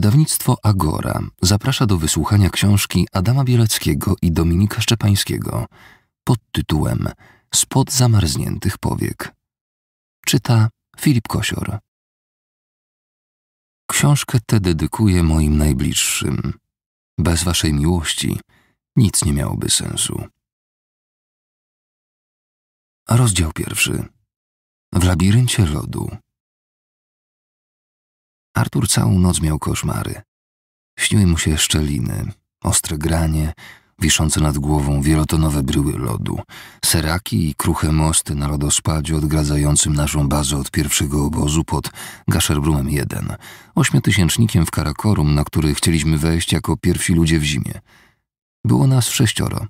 Wydawnictwo Agora zaprasza do wysłuchania książki Adama Bieleckiego i Dominika Szczepańskiego pod tytułem Spod zamarzniętych powiek. Czyta Filip Kosior. Książkę tę dedykuję moim najbliższym. Bez waszej miłości nic nie miałoby sensu. Rozdział pierwszy. W labiryncie lodu. Artur całą noc miał koszmary. Śniły mu się szczeliny, ostre granie, wiszące nad głową wielotonowe bryły lodu, seraki i kruche mosty na lodospadzie odgradzającym naszą bazę od pierwszego obozu pod Gasherbrumem 1, ośmiotysięcznikiem w Karakorum, na który chcieliśmy wejść jako pierwsi ludzie w zimie. Było nas sześcioro.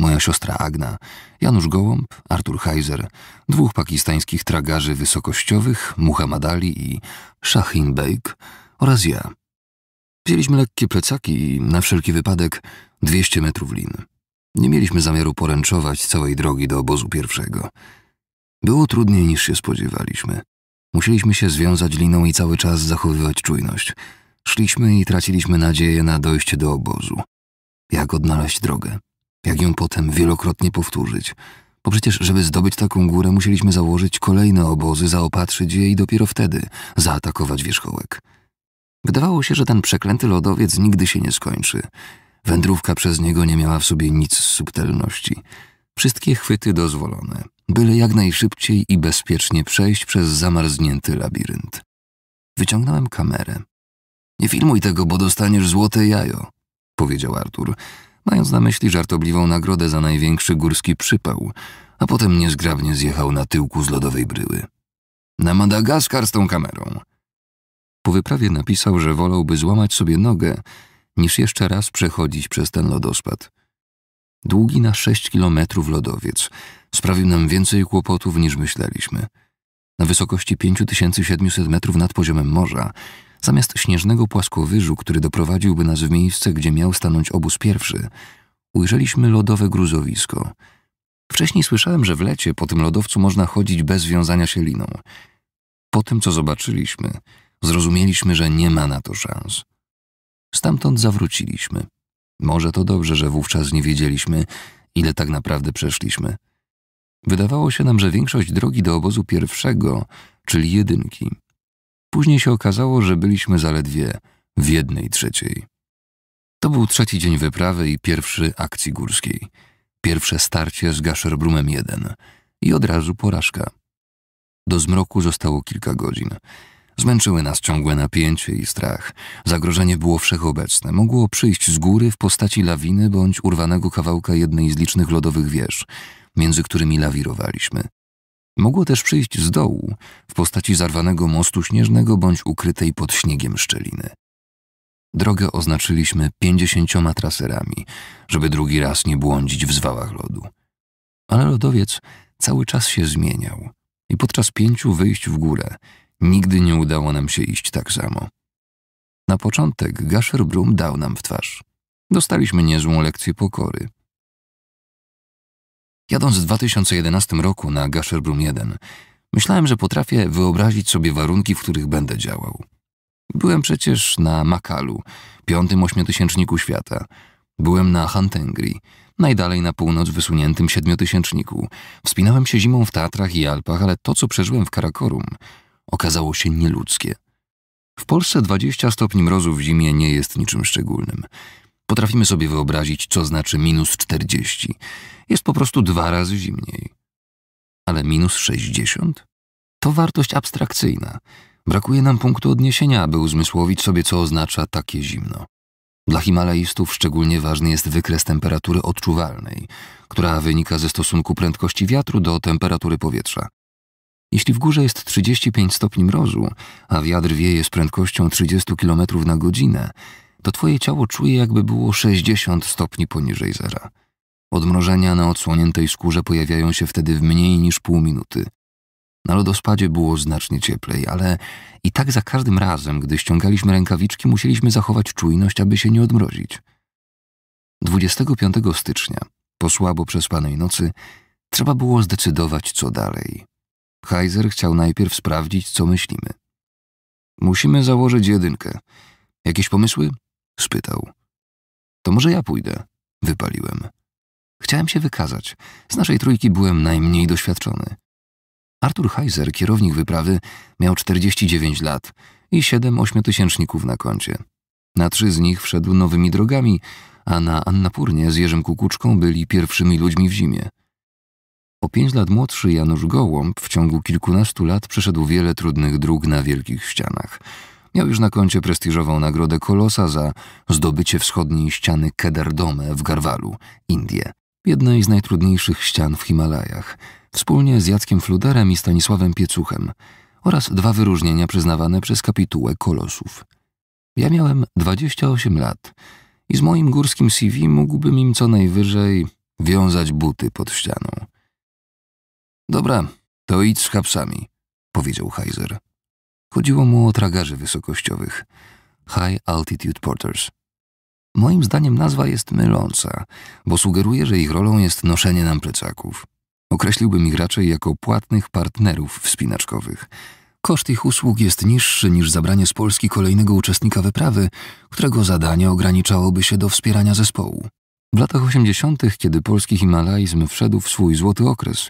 Moja siostra Agna, Janusz Gołąb, Artur Heiser, dwóch pakistańskich tragarzy wysokościowych, Muhammad Ali i Shahin Beik oraz ja. Wzięliśmy lekkie plecaki i na wszelki wypadek 200 metrów lin. Nie mieliśmy zamiaru poręczować całej drogi do obozu pierwszego. Było trudniej niż się spodziewaliśmy. Musieliśmy się związać liną i cały czas zachowywać czujność. Szliśmy i traciliśmy nadzieję na dojście do obozu. Jak odnaleźć drogę? Jak ją potem wielokrotnie powtórzyć? Bo przecież, żeby zdobyć taką górę, musieliśmy założyć kolejne obozy, zaopatrzyć je i dopiero wtedy zaatakować wierzchołek. Wydawało się, że ten przeklęty lodowiec nigdy się nie skończy. Wędrówka przez niego nie miała w sobie nic z subtelności. Wszystkie chwyty dozwolone, byle jak najszybciej i bezpiecznie przejść przez zamarznięty labirynt. Wyciągnąłem kamerę. Nie filmuj tego, bo dostaniesz złote jajo, powiedział Artur, mając na myśli żartobliwą nagrodę za największy górski przypał, a potem niezgrabnie zjechał na tyłku z lodowej bryły. Na Madagaskar z tą kamerą. Po wyprawie napisał, że wolałby złamać sobie nogę, niż jeszcze raz przechodzić przez ten lodospad. Długi na sześć kilometrów lodowiec sprawił nam więcej kłopotów niż myśleliśmy. Na wysokości 5700 metrów nad poziomem morza, zamiast śnieżnego płaskowyżu, który doprowadziłby nas w miejsce, gdzie miał stanąć obóz pierwszy, ujrzeliśmy lodowe gruzowisko. Wcześniej słyszałem, że w lecie po tym lodowcu można chodzić bez wiązania się liną. Po tym, co zobaczyliśmy, zrozumieliśmy, że nie ma na to szans. Stamtąd zawróciliśmy. Może to dobrze, że wówczas nie wiedzieliśmy, ile tak naprawdę przeszliśmy. Wydawało się nam, że większość drogi do obozu pierwszego, czyli jedynki. Później się okazało, że byliśmy zaledwie w jednej trzeciej. To był trzeci dzień wyprawy i pierwszy akcji górskiej. Pierwsze starcie z Gasherbrumem 1 i od razu porażka. Do zmroku zostało kilka godzin. Zmęczyły nas ciągłe napięcie i strach. Zagrożenie było wszechobecne. Mogło przyjść z góry w postaci lawiny bądź urwanego kawałka jednej z licznych lodowych wież, między którymi lawirowaliśmy. Mogło też przyjść z dołu, w postaci zarwanego mostu śnieżnego bądź ukrytej pod śniegiem szczeliny. Drogę oznaczyliśmy pięćdziesięcioma traserami, żeby drugi raz nie błądzić w zwałach lodu. Ale lodowiec cały czas się zmieniał i podczas pięciu wyjść w górę Nigdy nie udało nam się iść tak samo. Na początek Gasher Brum dał nam w twarz. Dostaliśmy niezłą lekcję pokory. Jadąc w 2011 roku na Gasher Brum 1, myślałem, że potrafię wyobrazić sobie warunki, w których będę działał. Byłem przecież na Makalu, piątym ośmiotysięczniku świata. Byłem na Hantengri, najdalej na północ wysuniętym siedmiotysięczniku. Wspinałem się zimą w Tatrach i Alpach, ale to, co przeżyłem w Karakorum, okazało się nieludzkie. W Polsce 20 stopni mrozu w zimie nie jest niczym szczególnym. Potrafimy sobie wyobrazić, co znaczy minus 40. Jest po prostu dwa razy zimniej. Ale minus 60? To wartość abstrakcyjna. Brakuje nam punktu odniesienia, aby uzmysłowić sobie, co oznacza takie zimno. Dla Himalajstów szczególnie ważny jest wykres temperatury odczuwalnej, która wynika ze stosunku prędkości wiatru do temperatury powietrza. Jeśli w górze jest 35 stopni mrozu, a wiatr wieje z prędkością 30 km na godzinę, to twoje ciało czuje, jakby było 60 stopni poniżej zera. Odmrożenia na odsłoniętej skórze pojawiają się wtedy w mniej niż pół minuty. Na lodospadzie było znacznie cieplej, ale i tak za każdym razem, gdy ściągaliśmy rękawiczki, musieliśmy zachować czujność, aby się nie odmrozić. 25 stycznia, po słabo przespanej nocy, trzeba było zdecydować, co dalej. Heiser chciał najpierw sprawdzić, co myślimy. Musimy założyć jedynkę. Jakieś pomysły? Spytał. To może ja pójdę, wypaliłem. Chciałem się wykazać. Z naszej trójki byłem najmniej doświadczony. Artur Heiser, kierownik wyprawy, miał 49 lat i siedem ośmiotysięczników na koncie. Na trzy z nich wszedł nowymi drogami, a na Annapurnie z Jerzym Kukuczką byli pierwszymi ludźmi w zimie. O pięć lat młodszy Janusz Gołąb w ciągu kilkunastu lat przeszedł wiele trudnych dróg na wielkich ścianach. Miał już na koncie prestiżową nagrodę Kolosa za zdobycie wschodniej ściany Kedardome w Garwalu, Indie, jednej z najtrudniejszych ścian w Himalajach, wspólnie z Jackiem Fluderem i Stanisławem Piecuchem oraz dwa wyróżnienia przyznawane przez kapitułę Kolosów. Ja miałem 28 lat i z moim górskim CV mógłbym im co najwyżej wiązać buty pod ścianą. Dobra, to idź z hapsami, powiedział Heiser. Chodziło mu o tragarzy wysokościowych. High Altitude Porters. Moim zdaniem nazwa jest myląca, bo sugeruje, że ich rolą jest noszenie nam plecaków. Określiłbym ich raczej jako płatnych partnerów wspinaczkowych. Koszt ich usług jest niższy niż zabranie z Polski kolejnego uczestnika wyprawy, którego zadanie ograniczałoby się do wspierania zespołu. W latach 80., kiedy polski himalaizm wszedł w swój złoty okres,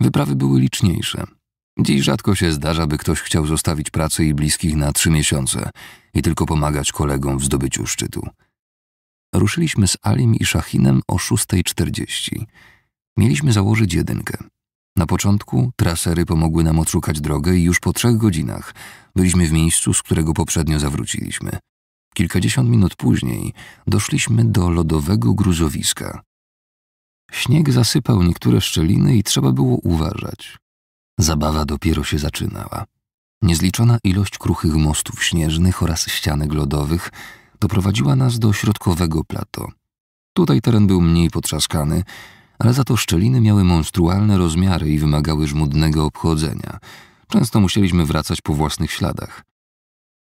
wyprawy były liczniejsze. Dziś rzadko się zdarza, by ktoś chciał zostawić pracę i bliskich na trzy miesiące i tylko pomagać kolegom w zdobyciu szczytu. Ruszyliśmy z Alim i Szachinem o 6.40. Mieliśmy założyć jedynkę. Na początku trasery pomogły nam odszukać drogę i już po trzech godzinach byliśmy w miejscu, z którego poprzednio zawróciliśmy. Kilkadziesiąt minut później doszliśmy do lodowego gruzowiska. Śnieg zasypał niektóre szczeliny i trzeba było uważać. Zabawa dopiero się zaczynała. Niezliczona ilość kruchych mostów śnieżnych oraz ścianek lodowych doprowadziła nas do środkowego plato. Tutaj teren był mniej potrzaskany, ale za to szczeliny miały monstrualne rozmiary i wymagały żmudnego obchodzenia. Często musieliśmy wracać po własnych śladach.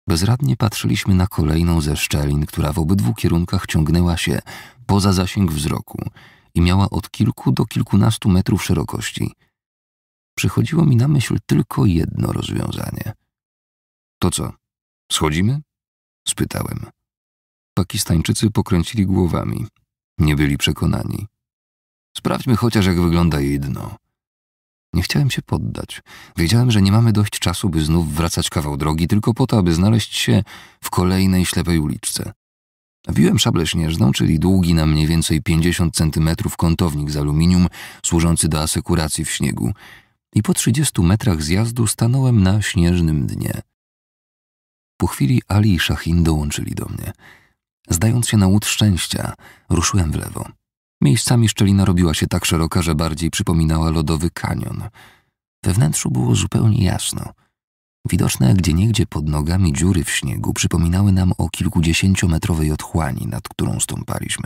Bezradnie patrzyliśmy na kolejną ze szczelin, która w obydwu kierunkach ciągnęła się poza zasięg wzroku i miała od kilku do kilkunastu metrów szerokości. Przychodziło mi na myśl tylko jedno rozwiązanie. To co, schodzimy? spytałem. Pakistańczycy pokręcili głowami. Nie byli przekonani. Sprawdźmy chociaż, jak wygląda jej dno. Nie chciałem się poddać. Wiedziałem, że nie mamy dość czasu, by znów wracać kawał drogi, tylko po to, aby znaleźć się w kolejnej ślepej uliczce. Wiłem szablę śnieżną, czyli długi na mniej więcej 50 centymetrów kątownik z aluminium, służący do asekuracji w śniegu, i po 30 metrach zjazdu stanąłem na śnieżnym dnie. Po chwili Ali i Szachin dołączyli do mnie. Zdając się na łód szczęścia, ruszyłem w lewo. Miejscami szczelina robiła się tak szeroka, że bardziej przypominała lodowy kanion. We wnętrzu było zupełnie jasno. Widoczne gdzieniegdzie pod nogami dziury w śniegu przypominały nam o kilkudziesięciometrowej otchłani, nad którą stąpaliśmy.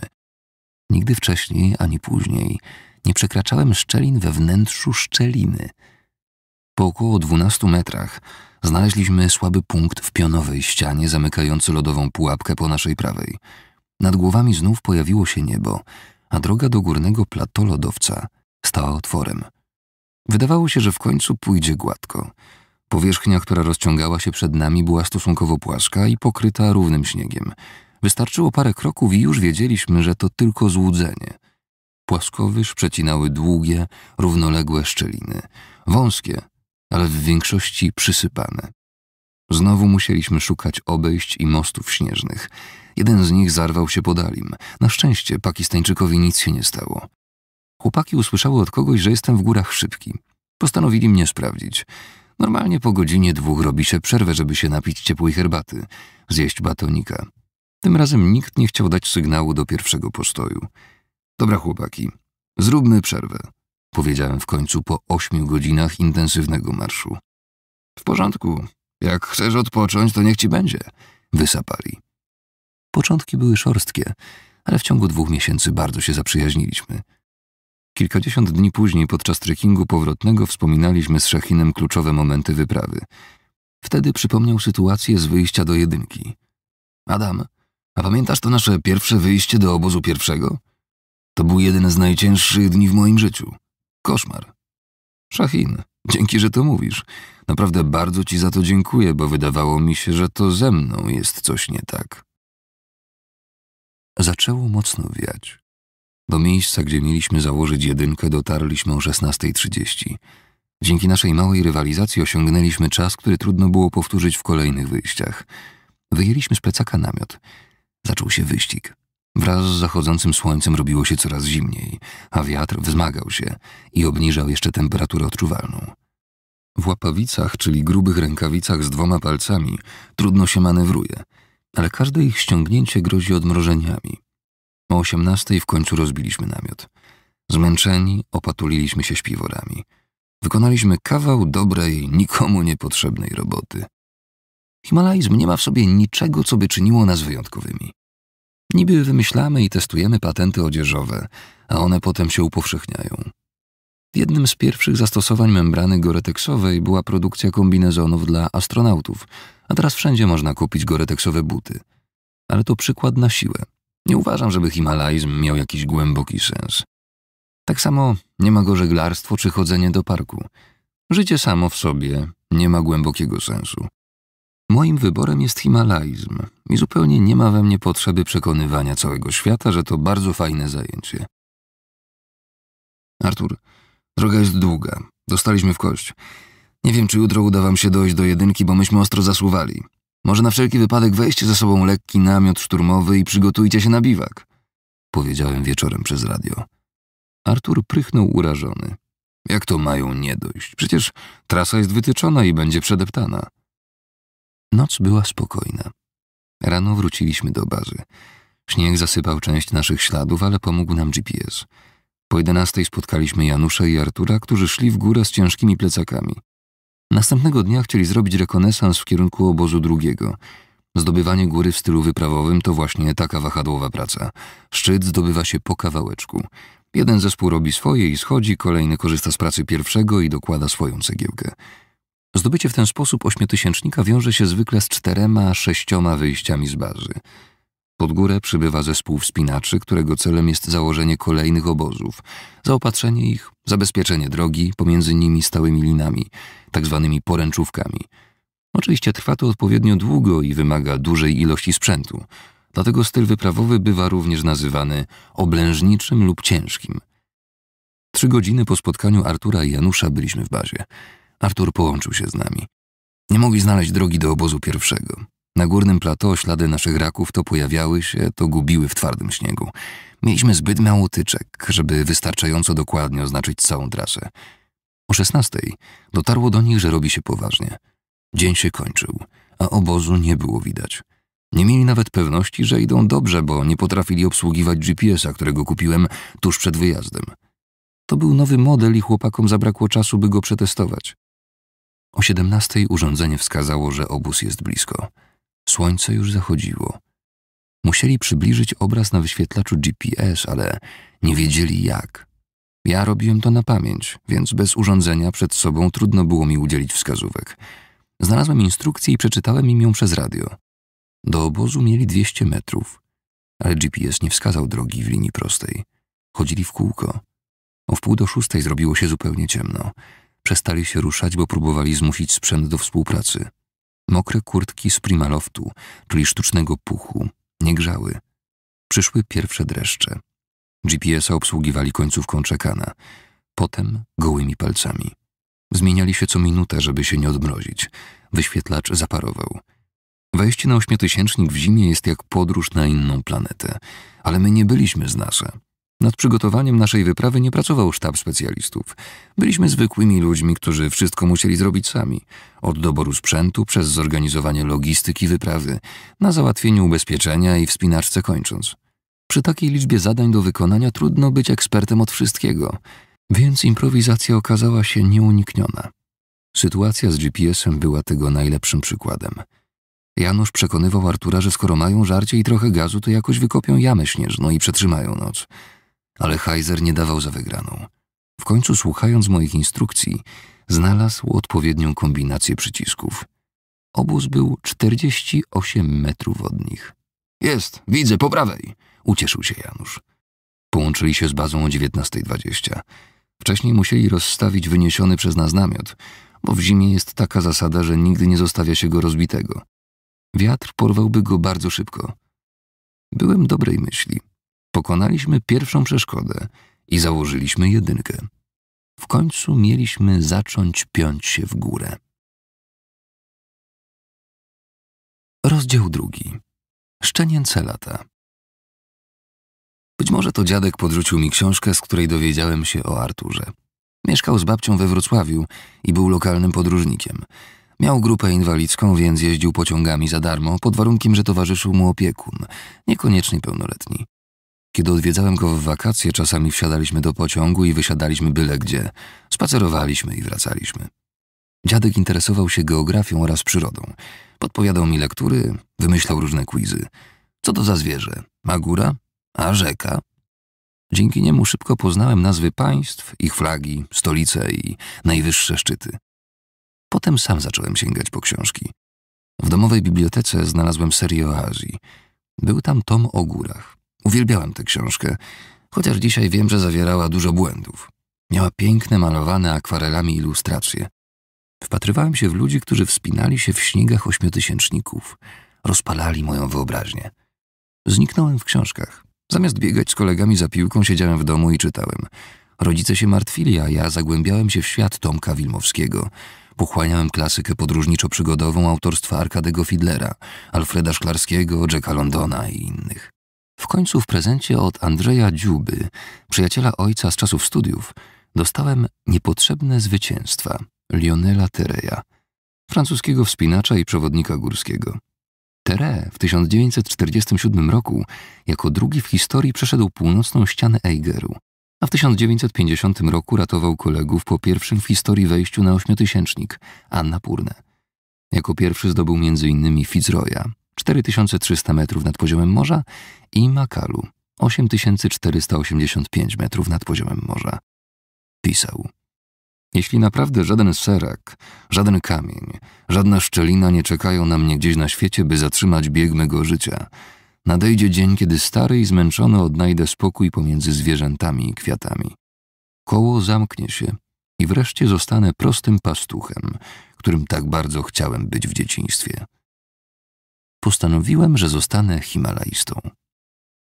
Nigdy wcześniej ani później nie przekraczałem szczelin we wnętrzu szczeliny. Po około dwunastu metrach znaleźliśmy słaby punkt w pionowej ścianie zamykający lodową pułapkę po naszej prawej. Nad głowami znów pojawiło się niebo, a droga do górnego plato lodowca stała otworem. Wydawało się, że w końcu pójdzie gładko. Powierzchnia, która rozciągała się przed nami, była stosunkowo płaska i pokryta równym śniegiem. Wystarczyło parę kroków i już wiedzieliśmy, że to tylko złudzenie. Płaskowyż przecinały długie, równoległe szczeliny, wąskie, ale w większości przysypane. Znowu musieliśmy szukać obejść i mostów śnieżnych. Jeden z nich zarwał się podalim. Na szczęście Pakistańczykowi nic się nie stało. Chłopaki usłyszały od kogoś, że jestem w górach szybki. Postanowili mnie sprawdzić. Normalnie po godzinie dwóch robi się przerwę, żeby się napić ciepłej herbaty, zjeść batonika. Tym razem nikt nie chciał dać sygnału do pierwszego postoju. Dobra, chłopaki, zróbmy przerwę, powiedziałem w końcu po ośmiu godzinach intensywnego marszu. W porządku. Jak chcesz odpocząć, to niech ci będzie, wysapali. Początki były szorstkie, ale w ciągu dwóch miesięcy bardzo się zaprzyjaźniliśmy. Kilkadziesiąt dni później podczas trekkingu powrotnego wspominaliśmy z Szachinem kluczowe momenty wyprawy. Wtedy przypomniał sytuację z wyjścia do jedynki. Adam, a pamiętasz to nasze pierwsze wyjście do obozu pierwszego? To był jeden z najcięższych dni w moim życiu. Koszmar. Szachin, dzięki, że to mówisz. Naprawdę bardzo ci za to dziękuję, bo wydawało mi się, że to ze mną jest coś nie tak. Zaczęło mocno wiać. Do miejsca, gdzie mieliśmy założyć jedynkę, dotarliśmy o 16.30. Dzięki naszej małej rywalizacji osiągnęliśmy czas, który trudno było powtórzyć w kolejnych wyjściach. Wyjęliśmy z plecaka namiot. Zaczął się wyścig. Wraz z zachodzącym słońcem robiło się coraz zimniej, a wiatr wzmagał się i obniżał jeszcze temperaturę odczuwalną. W łapawicach, czyli grubych rękawicach z dwoma palcami, trudno się manewruje, ale każde ich ściągnięcie grozi odmrożeniami. O osiemnastej w końcu rozbiliśmy namiot. Zmęczeni opatuliliśmy się śpiworami. Wykonaliśmy kawał dobrej, nikomu niepotrzebnej roboty. Himalajzm nie ma w sobie niczego, co by czyniło nas wyjątkowymi. Niby wymyślamy i testujemy patenty odzieżowe, a one potem się upowszechniają. Jednym z pierwszych zastosowań membrany goreteksowej była produkcja kombinezonów dla astronautów, a teraz wszędzie można kupić goreteksowe buty. Ale to przykład na siłę. Nie uważam, żeby himalajzm miał jakiś głęboki sens. Tak samo nie ma go żeglarstwo czy chodzenie do parku. Życie samo w sobie nie ma głębokiego sensu. Moim wyborem jest himalajzm i zupełnie nie ma we mnie potrzeby przekonywania całego świata, że to bardzo fajne zajęcie. Artur, droga jest długa. Dostaliśmy w kość. Nie wiem, czy jutro uda wam się dojść do jedynki, bo myśmy ostro zasuwali. Może na wszelki wypadek weźcie ze sobą lekki namiot szturmowy i przygotujcie się na biwak. Powiedziałem wieczorem przez radio. Artur prychnął urażony. Jak to mają nie dojść? Przecież trasa jest wytyczona i będzie przedeptana. Noc była spokojna. Rano wróciliśmy do bazy. Śnieg zasypał część naszych śladów, ale pomógł nam GPS. Po jedenastej spotkaliśmy Janusza i Artura, którzy szli w górę z ciężkimi plecakami. Następnego dnia chcieli zrobić rekonesans w kierunku obozu drugiego. Zdobywanie góry w stylu wyprawowym to właśnie taka wahadłowa praca. Szczyt zdobywa się po kawałeczku. Jeden zespół robi swoje i schodzi, kolejny korzysta z pracy pierwszego i dokłada swoją cegiełkę. Zdobycie w ten sposób ośmiotysięcznika wiąże się zwykle z czterema, sześcioma wyjściami z bazy. Pod górę przybywa zespół wspinaczy, którego celem jest założenie kolejnych obozów, zaopatrzenie ich, zabezpieczenie drogi pomiędzy nimi stałymi linami, tak zwanymi poręczówkami. Oczywiście trwa to odpowiednio długo i wymaga dużej ilości sprzętu, dlatego styl wyprawowy bywa również nazywany oblężniczym lub ciężkim. Trzy godziny po spotkaniu Artura i Janusza byliśmy w bazie. Artur połączył się z nami. Nie mogli znaleźć drogi do obozu pierwszego. Na górnym plateau ślady naszych raków to pojawiały się, to gubiły w twardym śniegu. Mieliśmy zbyt mało tyczek, żeby wystarczająco dokładnie oznaczyć całą trasę. O szesnastej dotarło do nich, że robi się poważnie. Dzień się kończył, a obozu nie było widać. Nie mieli nawet pewności, że idą dobrze, bo nie potrafili obsługiwać GPS-a, którego kupiłem tuż przed wyjazdem. To był nowy model i chłopakom zabrakło czasu, by go przetestować. O siedemnastej urządzenie wskazało, że obóz jest blisko. Słońce już zachodziło. Musieli przybliżyć obraz na wyświetlaczu GPS, ale nie wiedzieli jak. Ja robiłem to na pamięć, więc bez urządzenia przed sobą trudno było mi udzielić wskazówek. Znalazłem instrukcję i przeczytałem im ją przez radio. Do obozu mieli 200 metrów, ale GPS nie wskazał drogi w linii prostej. Chodzili w kółko. O wpół do szóstej zrobiło się zupełnie ciemno. Przestali się ruszać, bo próbowali zmusić sprzęt do współpracy. Mokre kurtki z primaloftu, czyli sztucznego puchu, nie grzały. Przyszły pierwsze dreszcze. GPS-a obsługiwali końcówką czekana, potem gołymi palcami. Zmieniali się co minutę, żeby się nie odmrozić. Wyświetlacz zaparował. Wejście na ośmiotysięcznik w zimie jest jak podróż na inną planetę, ale my nie byliśmy z NASA. Nad przygotowaniem naszej wyprawy nie pracował sztab specjalistów. Byliśmy zwykłymi ludźmi, którzy wszystko musieli zrobić sami. Od doboru sprzętu, przez zorganizowanie logistyki wyprawy, na załatwieniu ubezpieczenia i wspinaczce kończąc. Przy takiej liczbie zadań do wykonania trudno być ekspertem od wszystkiego, więc improwizacja okazała się nieunikniona. Sytuacja z GPS-em była tego najlepszym przykładem. Janusz przekonywał Artura, że skoro mają żarcie i trochę gazu, to jakoś wykopią jamę śnieżną i przetrzymają noc ale Heiser nie dawał za wygraną. W końcu, słuchając moich instrukcji, znalazł odpowiednią kombinację przycisków. Obóz był 48 metrów od nich. Jest, widzę, po prawej, ucieszył się Janusz. Połączyli się z bazą o 19.20. Wcześniej musieli rozstawić wyniesiony przez nas namiot, bo w zimie jest taka zasada, że nigdy nie zostawia się go rozbitego. Wiatr porwałby go bardzo szybko. Byłem dobrej myśli. Pokonaliśmy pierwszą przeszkodę i założyliśmy jedynkę. W końcu mieliśmy zacząć piąć się w górę. Rozdział drugi. Szczenięce lata. Być może to dziadek podrzucił mi książkę, z której dowiedziałem się o Arturze. Mieszkał z babcią we Wrocławiu i był lokalnym podróżnikiem. Miał grupę inwalidzką, więc jeździł pociągami za darmo, pod warunkiem, że towarzyszył mu opiekun, niekoniecznie pełnoletni. Kiedy odwiedzałem go w wakacje, czasami wsiadaliśmy do pociągu i wysiadaliśmy byle gdzie. Spacerowaliśmy i wracaliśmy. Dziadek interesował się geografią oraz przyrodą. Podpowiadał mi lektury, wymyślał różne quizy. Co to za zwierzę? Magura? A rzeka? Dzięki niemu szybko poznałem nazwy państw, ich flagi, stolice i najwyższe szczyty. Potem sam zacząłem sięgać po książki. W domowej bibliotece znalazłem serię o Azji. Był tam tom o górach. Uwielbiałem tę książkę, chociaż dzisiaj wiem, że zawierała dużo błędów. Miała piękne, malowane akwarelami ilustracje. Wpatrywałem się w ludzi, którzy wspinali się w śniegach ośmiotysięczników. Rozpalali moją wyobraźnię. Zniknąłem w książkach. Zamiast biegać z kolegami za piłką, siedziałem w domu i czytałem. Rodzice się martwili, a ja zagłębiałem się w świat Tomka Wilmowskiego. Pochłaniałem klasykę podróżniczo-przygodową autorstwa Arkadego Fidlera, Alfreda Szklarskiego, Jacka Londona i innych. W końcu w prezencie od Andrzeja Dziuby, przyjaciela ojca z czasów studiów, dostałem niepotrzebne zwycięstwa Lionela Tereya, francuskiego wspinacza i przewodnika górskiego. Tere w 1947 roku jako drugi w historii przeszedł północną ścianę Eigeru, a w 1950 roku ratował kolegów po pierwszym w historii wejściu na ośmiotysięcznik, Annapurnę. Jako pierwszy zdobył m.in. Fitzroya, 4300 metrów nad poziomem morza i Makalu, 8485 metrów nad poziomem morza. Pisał. Jeśli naprawdę żaden serak, żaden kamień, żadna szczelina nie czekają na mnie gdzieś na świecie, by zatrzymać bieg mego życia, nadejdzie dzień, kiedy stary i zmęczony odnajdę spokój pomiędzy zwierzętami i kwiatami. Koło zamknie się i wreszcie zostanę prostym pastuchem, którym tak bardzo chciałem być w dzieciństwie. Postanowiłem, że zostanę Himalajstą.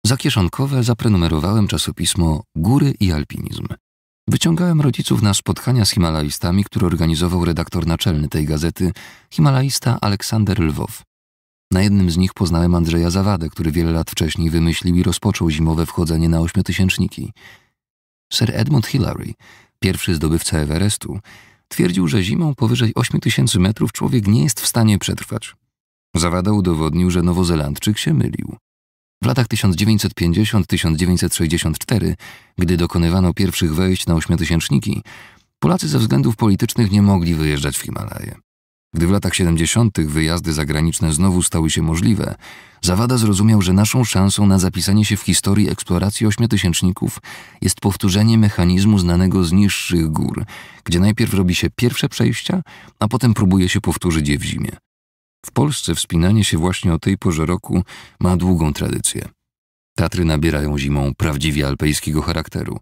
Za kieszonkowe zaprenumerowałem czasopismo Góry i Alpinizm – Wyciągałem rodziców na spotkania z Himalajstami, które organizował redaktor naczelny tej gazety, Himalajsta Aleksander Lwow. Na jednym z nich poznałem Andrzeja Zawadę, który wiele lat wcześniej wymyślił i rozpoczął zimowe wchodzenie na ośmiotysięczniki. Sir Edmund Hillary, pierwszy zdobywca Everestu, twierdził, że zimą powyżej 8000 metrów człowiek nie jest w stanie przetrwać. Zawada udowodnił, że Nowozelandczyk się mylił. W latach 1950-1964, gdy dokonywano pierwszych wejść na ośmiotysięczniki, Polacy ze względów politycznych nie mogli wyjeżdżać w Himalaje. Gdy w latach 70. wyjazdy zagraniczne znowu stały się możliwe, Zawada zrozumiał, że naszą szansą na zapisanie się w historii eksploracji ośmiotysięczników jest powtórzenie mechanizmu znanego z niższych gór, gdzie najpierw robi się pierwsze przejścia, a potem próbuje się powtórzyć je w zimie. W Polsce wspinanie się właśnie o tej porze roku ma długą tradycję. Tatry nabierają zimą prawdziwie alpejskiego charakteru,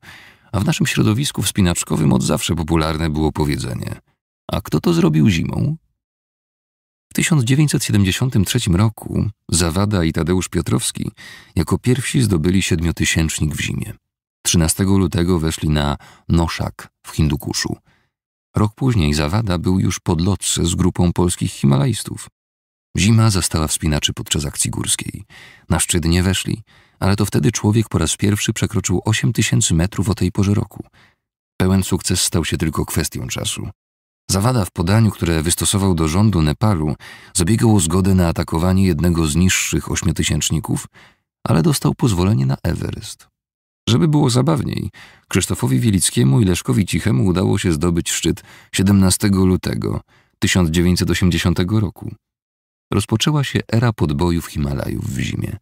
a w naszym środowisku wspinaczkowym od zawsze popularne było powiedzenie: A kto to zrobił zimą? W 1973 roku Zawada i Tadeusz Piotrowski jako pierwsi zdobyli siedmiotysięcznik w zimie. 13 lutego weszli na Noszak w Hindukuszu. Rok później Zawada był już pod lotce z grupą polskich himalajstów. Zima zastała wspinaczy podczas akcji górskiej. Na szczyt nie weszli, ale to wtedy człowiek po raz pierwszy przekroczył 8 tysięcy metrów o tej porze roku. Pełen sukces stał się tylko kwestią czasu. Zawada w podaniu, które wystosował do rządu Nepalu, zabiegał o zgodę na atakowanie jednego z niższych ośmiotysięczników, ale dostał pozwolenie na Everest. Żeby było zabawniej, Krzysztofowi Wielickiemu i Leszkowi Cichemu udało się zdobyć szczyt 17 lutego 1980 roku rozpoczęła się era podbojów Himalajów w zimie.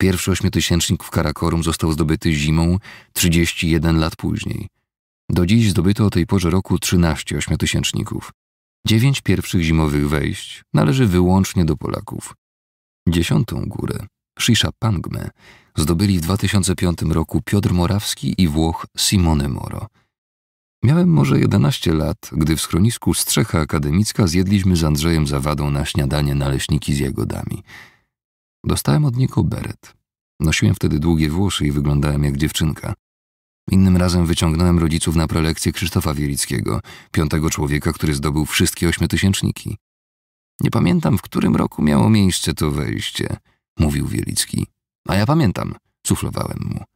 Pierwszy ośmiotysięcznik w Karakorum został zdobyty zimą 31 lat później. Do dziś zdobyto o tej porze roku 13 ośmiotysięczników. Dziewięć pierwszych zimowych wejść należy wyłącznie do Polaków. Dziesiątą górę, Shisha Pangme, zdobyli w 2005 roku Piotr Morawski i Włoch Simone Moro – Miałem może 11 lat, gdy w schronisku Strzecha Akademicka zjedliśmy z Andrzejem Zawadą na śniadanie naleśniki z jagodami. Dostałem od niego beret. Nosiłem wtedy długie włosy i wyglądałem jak dziewczynka. Innym razem wyciągnąłem rodziców na prelekcję Krzysztofa Wielickiego, piątego człowieka, który zdobył wszystkie ośmiotysięczniki. Nie pamiętam, w którym roku miało miejsce to wejście, mówił Wielicki. A ja pamiętam, suflowałem mu.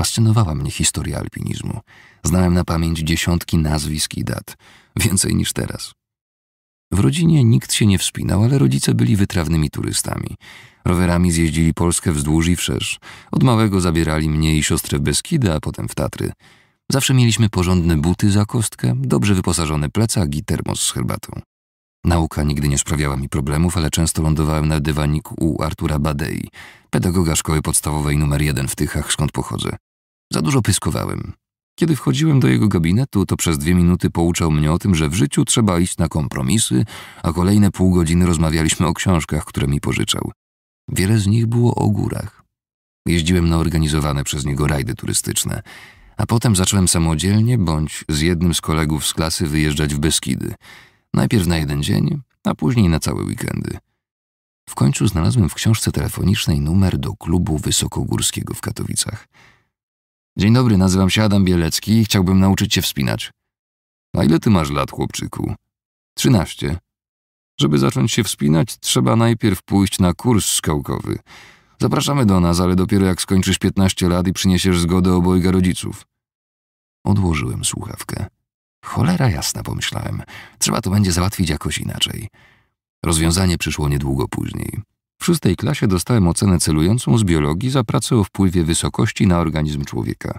Fascynowała mnie historia alpinizmu. Znałem na pamięć dziesiątki nazwisk i dat, więcej niż teraz. W rodzinie nikt się nie wspinał, ale rodzice byli wytrawnymi turystami. Rowerami zjeździli Polskę wzdłuż i wszerz. Od małego zabierali mnie i siostrę w Beskidy, a potem w Tatry. Zawsze mieliśmy porządne buty za kostkę, dobrze wyposażony plecak i termos z herbatą. Nauka nigdy nie sprawiała mi problemów, ale często lądowałem na dywaniku u Artura Badei, pedagoga szkoły podstawowej numer jeden w Tychach, skąd pochodzę. Za dużo pyskowałem. Kiedy wchodziłem do jego gabinetu, to przez dwie minuty pouczał mnie o tym, że w życiu trzeba iść na kompromisy, a kolejne pół godziny rozmawialiśmy o książkach, które mi pożyczał. Wiele z nich było o górach. Jeździłem na organizowane przez niego rajdy turystyczne, a potem zacząłem samodzielnie bądź z jednym z kolegów z klasy wyjeżdżać w Beskidy. Najpierw na jeden dzień, a później na całe weekendy. W końcu znalazłem w książce telefonicznej numer do klubu wysokogórskiego w Katowicach. Dzień dobry, nazywam się Adam Bielecki i chciałbym nauczyć cię wspinać. A ile ty masz lat, chłopczyku? Trzynaście. Żeby zacząć się wspinać, trzeba najpierw pójść na kurs skałkowy. Zapraszamy do nas, ale dopiero jak skończysz 15 lat i przyniesiesz zgodę obojga rodziców. Odłożyłem słuchawkę. Cholera jasna, pomyślałem. Trzeba to będzie załatwić jakoś inaczej. Rozwiązanie przyszło niedługo później. W szóstej klasie dostałem ocenę celującą z biologii za pracę o wpływie wysokości na organizm człowieka.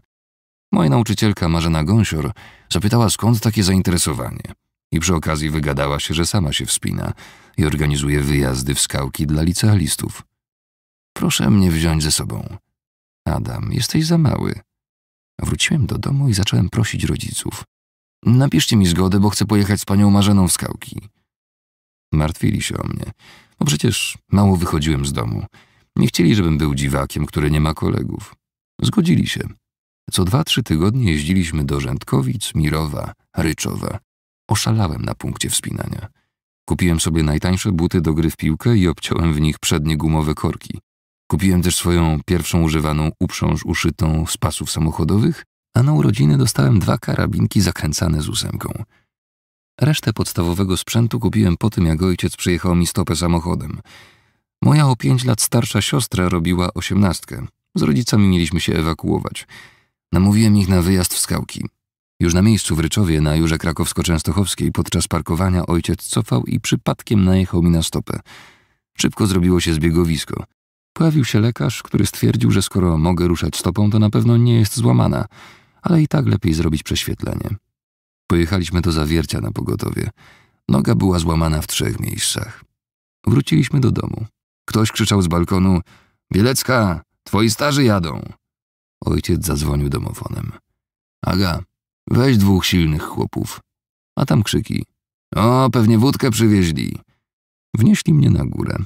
Moja nauczycielka Marzena Gąsior zapytała skąd takie zainteresowanie i przy okazji wygadała się, że sama się wspina i organizuje wyjazdy w skałki dla licealistów. Proszę mnie wziąć ze sobą. Adam, jesteś za mały. Wróciłem do domu i zacząłem prosić rodziców. Napiszcie mi zgodę, bo chcę pojechać z panią Marzeną w skałki. Martwili się o mnie, bo przecież mało wychodziłem z domu. Nie chcieli, żebym był dziwakiem, który nie ma kolegów. Zgodzili się. Co dwa, trzy tygodnie jeździliśmy do Rzędkowic, Mirowa, Ryczowa. Oszalałem na punkcie wspinania. Kupiłem sobie najtańsze buty do gry w piłkę i obciąłem w nich przednie gumowe korki. Kupiłem też swoją pierwszą używaną uprząż uszytą z pasów samochodowych, a na urodziny dostałem dwa karabinki zakręcane z ósemką. Resztę podstawowego sprzętu kupiłem po tym, jak ojciec przyjechał mi stopę samochodem. Moja o pięć lat starsza siostra robiła osiemnastkę. Z rodzicami mieliśmy się ewakuować. Namówiłem ich na wyjazd w skałki. Już na miejscu w Ryczowie, na Jurze Krakowsko-Częstochowskiej, podczas parkowania ojciec cofał i przypadkiem najechał mi na stopę. Szybko zrobiło się zbiegowisko. Pojawił się lekarz, który stwierdził, że skoro mogę ruszać stopą, to na pewno nie jest złamana, ale i tak lepiej zrobić prześwietlenie. Pojechaliśmy do zawiercia na pogotowie. Noga była złamana w trzech miejscach. Wróciliśmy do domu. Ktoś krzyczał z balkonu: Bielecka, twoi starzy jadą. Ojciec zadzwonił domofonem. Aga, weź dwóch silnych chłopów. A tam krzyki. O, pewnie wódkę przywieźli. Wnieśli mnie na górę.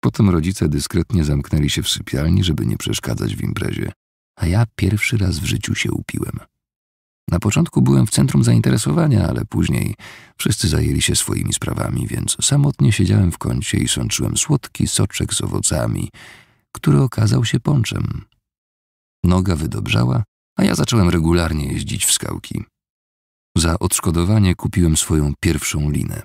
Potem rodzice dyskretnie zamknęli się w sypialni, żeby nie przeszkadzać w imprezie. A ja pierwszy raz w życiu się upiłem. Na początku byłem w centrum zainteresowania, ale później wszyscy zajęli się swoimi sprawami, więc samotnie siedziałem w kącie i sączyłem słodki soczek z owocami, który okazał się ponczem. Noga wydobrzała, a ja zacząłem regularnie jeździć w skałki. Za odszkodowanie kupiłem swoją pierwszą linę.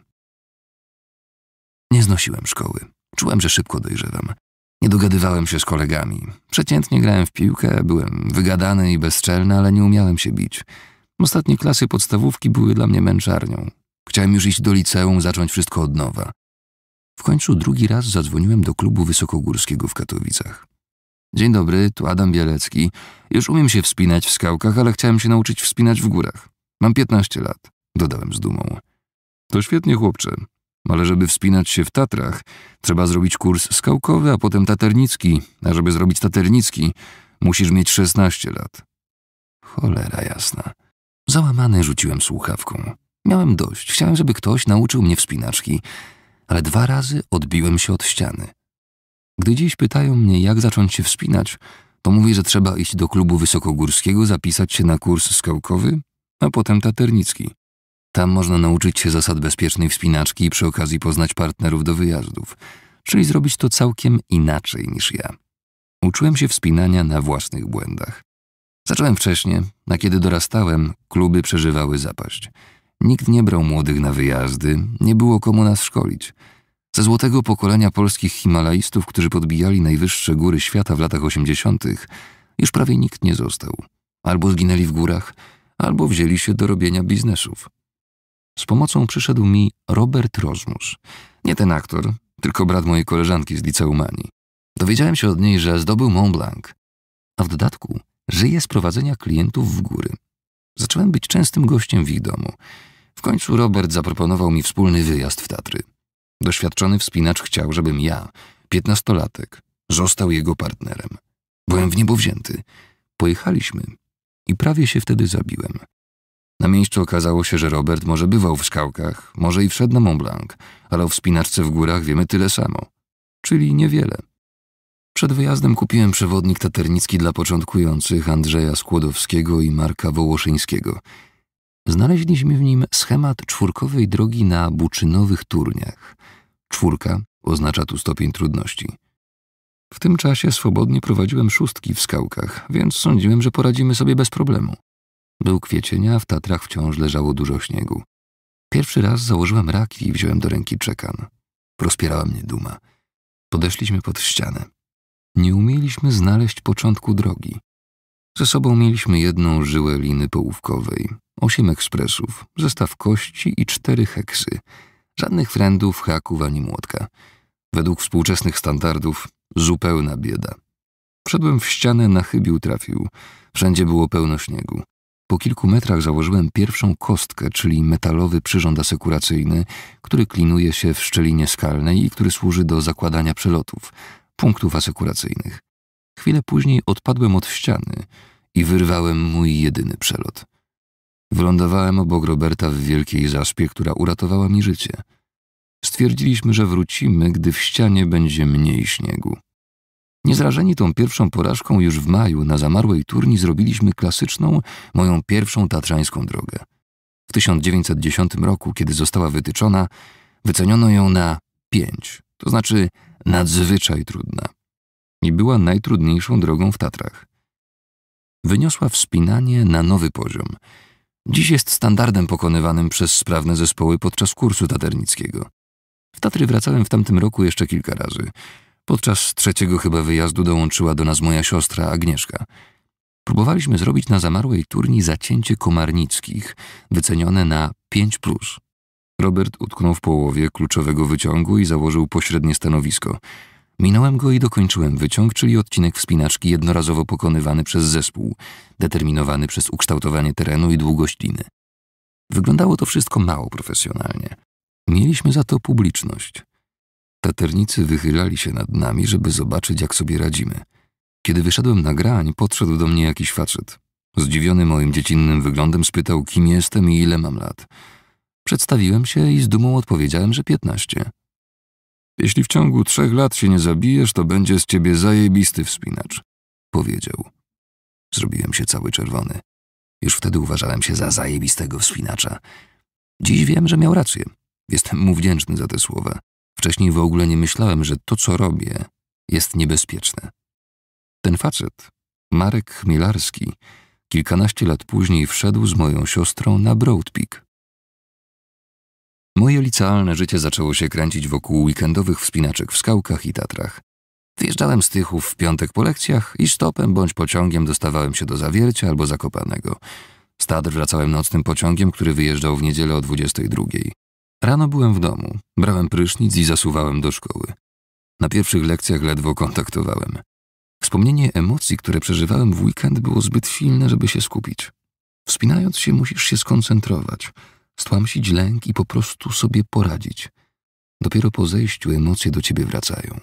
Nie znosiłem szkoły. Czułem, że szybko dojrzewam. Nie dogadywałem się z kolegami. Przeciętnie grałem w piłkę, byłem wygadany i bezczelny, ale nie umiałem się bić. Ostatnie klasy podstawówki były dla mnie męczarnią. Chciałem już iść do liceum, zacząć wszystko od nowa. W końcu drugi raz zadzwoniłem do klubu wysokogórskiego w Katowicach. Dzień dobry, tu Adam Bielecki. Już umiem się wspinać w skałkach, ale chciałem się nauczyć wspinać w górach. Mam 15 lat, dodałem z dumą. To świetnie, chłopcze. Ale żeby wspinać się w Tatrach, trzeba zrobić kurs skałkowy, a potem taternicki. A żeby zrobić taternicki, musisz mieć 16 lat. Cholera jasna. Załamany rzuciłem słuchawką. Miałem dość. Chciałem, żeby ktoś nauczył mnie wspinaczki, ale dwa razy odbiłem się od ściany. Gdy dziś pytają mnie, jak zacząć się wspinać, to mówię, że trzeba iść do klubu wysokogórskiego, zapisać się na kurs skałkowy, a potem taternicki. Tam można nauczyć się zasad bezpiecznej wspinaczki i przy okazji poznać partnerów do wyjazdów, czyli zrobić to całkiem inaczej niż ja. Uczyłem się wspinania na własnych błędach. Zacząłem wcześnie, a kiedy dorastałem, kluby przeżywały zapaść. Nikt nie brał młodych na wyjazdy, nie było komu nas szkolić. Ze złotego pokolenia polskich himalaistów, którzy podbijali najwyższe góry świata w latach osiemdziesiątych, już prawie nikt nie został. Albo zginęli w górach, albo wzięli się do robienia biznesów. Z pomocą przyszedł mi Robert Rozmus. Nie ten aktor, tylko brat mojej koleżanki z liceumanii. Dowiedziałem się od niej, że zdobył Mont Blanc, a w dodatku żyje z prowadzenia klientów w góry. Zacząłem być częstym gościem w ich domu. W końcu Robert zaproponował mi wspólny wyjazd w Tatry. Doświadczony wspinacz chciał, żebym ja, piętnastolatek, został jego partnerem. Byłem w niebo wzięty. Pojechaliśmy i prawie się wtedy zabiłem. Na miejscu okazało się, że Robert może bywał w skałkach, może i wszedł na Mont Blanc, ale o wspinaczce w górach wiemy tyle samo. Czyli niewiele. Przed wyjazdem kupiłem przewodnik taternicki dla początkujących Andrzeja Skłodowskiego i Marka Wołoszyńskiego. Znaleźliśmy w nim schemat czwórkowej drogi na buczynowych turniach. Czwórka oznacza tu stopień trudności. W tym czasie swobodnie prowadziłem szóstki w skałkach, więc sądziłem, że poradzimy sobie bez problemu. Był kwiecień, a w Tatrach wciąż leżało dużo śniegu. Pierwszy raz założyłem raki i wziąłem do ręki czekan. Rozpierała mnie duma. Podeszliśmy pod ścianę. Nie umieliśmy znaleźć początku drogi. Ze sobą mieliśmy jedną żyłę liny połówkowej, osiem ekspresów, zestaw kości i cztery heksy. Żadnych frendów, haków ani młotka. Według współczesnych standardów zupełna bieda. Wszedłem w ścianę, na chybił trafił. Wszędzie było pełno śniegu. Po kilku metrach założyłem pierwszą kostkę, czyli metalowy przyrząd asekuracyjny, który klinuje się w szczelinie skalnej i który służy do zakładania przelotów, punktów asekuracyjnych. Chwilę później odpadłem od ściany i wyrwałem mój jedyny przelot. Wylądowałem obok Roberta w wielkiej zaspie, która uratowała mi życie. Stwierdziliśmy, że wrócimy, gdy w ścianie będzie mniej śniegu. Niezrażeni tą pierwszą porażką już w maju na zamarłej turni zrobiliśmy klasyczną, moją pierwszą tatrzańską drogę. W 1910 roku, kiedy została wytyczona, wyceniono ją na pięć, to znaczy nadzwyczaj trudna. I była najtrudniejszą drogą w Tatrach. Wyniosła wspinanie na nowy poziom. Dziś jest standardem pokonywanym przez sprawne zespoły podczas kursu taternickiego. W Tatry wracałem w tamtym roku jeszcze kilka razy. Podczas trzeciego chyba wyjazdu dołączyła do nas moja siostra Agnieszka. Próbowaliśmy zrobić na zamarłej turni zacięcie komarnickich, wycenione na 5. Plus. Robert utknął w połowie kluczowego wyciągu i założył pośrednie stanowisko. Minąłem go i dokończyłem wyciąg, czyli odcinek wspinaczki jednorazowo pokonywany przez zespół, determinowany przez ukształtowanie terenu i długość liny. Wyglądało to wszystko mało profesjonalnie. Mieliśmy za to publiczność. Taternicy wychylali się nad nami, żeby zobaczyć, jak sobie radzimy. Kiedy wyszedłem na grań, podszedł do mnie jakiś facet. Zdziwiony moim dziecinnym wyglądem spytał, kim jestem i ile mam lat. Przedstawiłem się i z dumą odpowiedziałem, że piętnaście. Jeśli w ciągu trzech lat się nie zabijesz, to będzie z ciebie zajebisty wspinacz, powiedział. Zrobiłem się cały czerwony. Już wtedy uważałem się za zajebistego wspinacza. Dziś wiem, że miał rację. Jestem mu wdzięczny za te słowa. Wcześniej w ogóle nie myślałem, że to, co robię, jest niebezpieczne. Ten facet, Marek Chmielarski, kilkanaście lat później wszedł z moją siostrą na Broad Peak. Moje licealne życie zaczęło się kręcić wokół weekendowych wspinaczek w skałkach i Tatrach. Wyjeżdżałem z Tychów w piątek po lekcjach i stopem bądź pociągiem dostawałem się do Zawiercia albo Zakopanego. Tatr wracałem nocnym pociągiem, który wyjeżdżał w niedzielę o 22. Rano byłem w domu, brałem prysznic i zasuwałem do szkoły. Na pierwszych lekcjach ledwo kontaktowałem. Wspomnienie emocji, które przeżywałem w weekend, było zbyt silne, żeby się skupić. Wspinając się, musisz się skoncentrować, stłamsić lęk i po prostu sobie poradzić. Dopiero po zejściu emocje do ciebie wracają.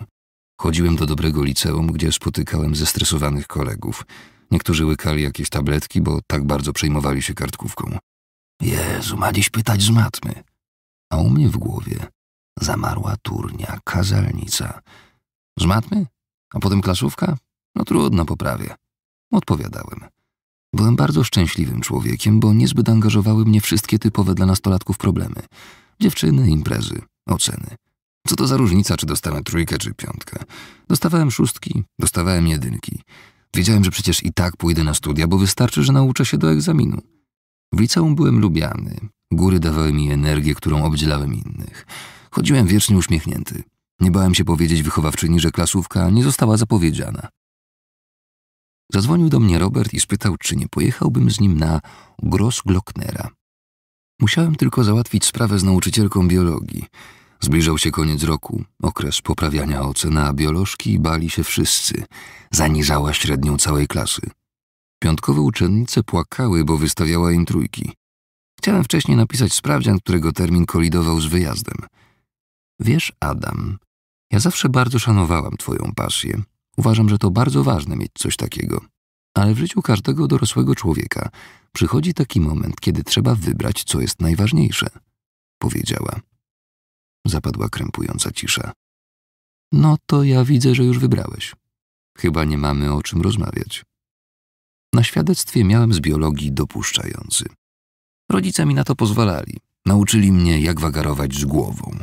Chodziłem do dobrego liceum, gdzie spotykałem zestresowanych kolegów. Niektórzy łykali jakieś tabletki, bo tak bardzo przejmowali się kartkówką. Jezu, ma dziś pytać z matmy a u mnie w głowie zamarła turnia, kazalnica. Z matmy? A potem klasówka? No trudno, poprawię. Odpowiadałem. Byłem bardzo szczęśliwym człowiekiem, bo niezbyt angażowały mnie wszystkie typowe dla nastolatków problemy. Dziewczyny, imprezy, oceny. Co to za różnica, czy dostanę trójkę, czy piątkę? Dostawałem szóstki, dostawałem jedynki. Wiedziałem, że przecież i tak pójdę na studia, bo wystarczy, że nauczę się do egzaminu. W liceum byłem lubiany. Góry dawały mi energię, którą obdzielałem innych. Chodziłem wiecznie uśmiechnięty. Nie bałem się powiedzieć wychowawczyni, że klasówka nie została zapowiedziana. Zadzwonił do mnie Robert i spytał, czy nie pojechałbym z nim na Grossglocknera. Musiałem tylko załatwić sprawę z nauczycielką biologii. Zbliżał się koniec roku, okres poprawiania ocen, a biolożki bali się wszyscy. Zaniżała średnią całej klasy. Piątkowe uczennice płakały, bo wystawiała im trójki. Chciałem wcześniej napisać sprawdzian, którego termin kolidował z wyjazdem. Wiesz, Adam, ja zawsze bardzo szanowałam twoją pasję. Uważam, że to bardzo ważne mieć coś takiego. Ale w życiu każdego dorosłego człowieka przychodzi taki moment, kiedy trzeba wybrać, co jest najważniejsze, powiedziała. Zapadła krępująca cisza. No to ja widzę, że już wybrałeś. Chyba nie mamy o czym rozmawiać. Na świadectwie miałem z biologii dopuszczający. Rodzice mi na to pozwalali. Nauczyli mnie, jak wagarować z głową.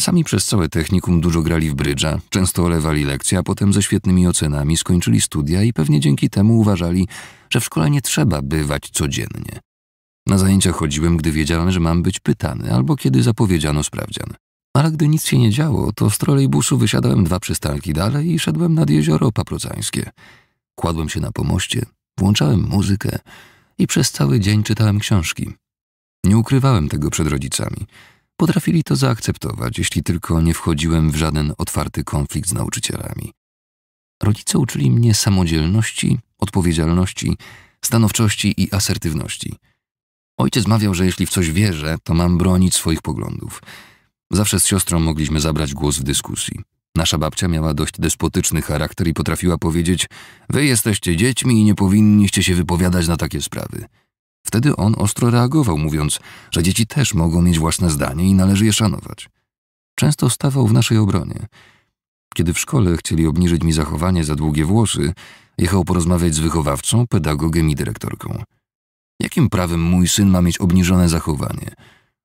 Sami przez całe technikum dużo grali w brydża, często olewali lekcje, a potem ze świetnymi ocenami skończyli studia i pewnie dzięki temu uważali, że w szkole nie trzeba bywać codziennie. Na zajęcia chodziłem, gdy wiedziałem, że mam być pytany, albo kiedy zapowiedziano sprawdzian. Ale gdy nic się nie działo, to z trolejbusu wysiadałem dwa przystanki dalej i szedłem nad jezioro paprocańskie. Kładłem się na pomoście, włączałem muzykę i przez cały dzień czytałem książki. Nie ukrywałem tego przed rodzicami. Potrafili to zaakceptować, jeśli tylko nie wchodziłem w żaden otwarty konflikt z nauczycielami. Rodzice uczyli mnie samodzielności, odpowiedzialności, stanowczości i asertywności. Ojciec mawiał, że jeśli w coś wierzę, to mam bronić swoich poglądów. Zawsze z siostrą mogliśmy zabrać głos w dyskusji. Nasza babcia miała dość despotyczny charakter i potrafiła powiedzieć: Wy jesteście dziećmi i nie powinniście się wypowiadać na takie sprawy. Wtedy on ostro reagował, mówiąc, że dzieci też mogą mieć własne zdanie i należy je szanować. Często stawał w naszej obronie. Kiedy w szkole chcieli obniżyć mi zachowanie za długie włosy, jechał porozmawiać z wychowawcą, pedagogiem i dyrektorką. Jakim prawem mój syn ma mieć obniżone zachowanie?